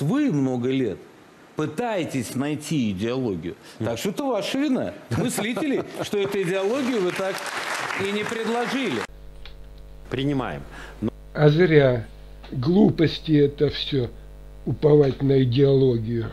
Вы много лет пытаетесь найти идеологию. Так что это ваша вина, мыслители, что эту идеологию вы так и не предложили. Принимаем. А зря. Глупости это все, уповать на идеологию.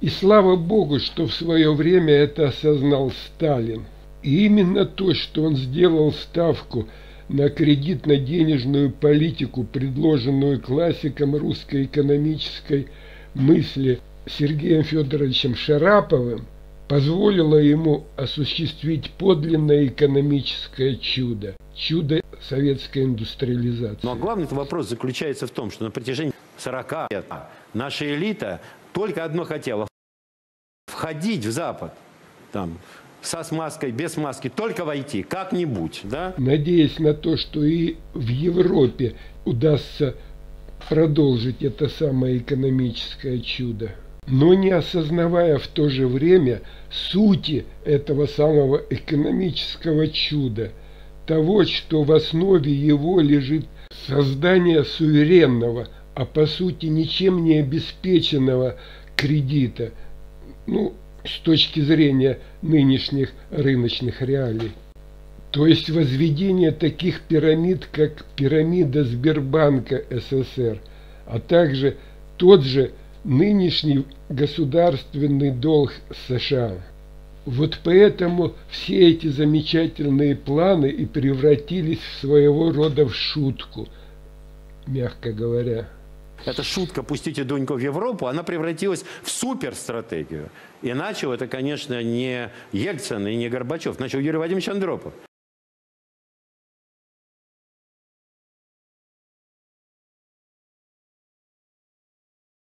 И слава Богу, что в свое время это осознал Сталин. И именно то, что он сделал ставку на кредитно-денежную политику, предложенную классиком русской экономической мысли Сергеем Федоровичем Шараповым, позволило ему осуществить подлинное экономическое чудо, чудо советской индустриализации. Но главный вопрос заключается в том, что на протяжении 40 лет наша элита только одно хотела – входить в Запад. Там, со смазкой, без смазки, только войти, как-нибудь, да? Надеясь на то, что и в Европе удастся продолжить это самое экономическое чудо но не осознавая в то же время сути этого самого экономического чуда, того, что в основе его лежит создание суверенного, а по сути ничем не обеспеченного кредита, ну, с точки зрения нынешних рыночных реалий. То есть возведение таких пирамид, как пирамида Сбербанка СССР, а также тот же нынешний государственный долг США. Вот поэтому все эти замечательные планы и превратились в своего рода в шутку, мягко говоря. Эта шутка «пустите Дуньку в Европу», она превратилась в суперстратегию. И начал это, конечно, не Ельцин и не Горбачев, начал Юрий Вадимович Андропов.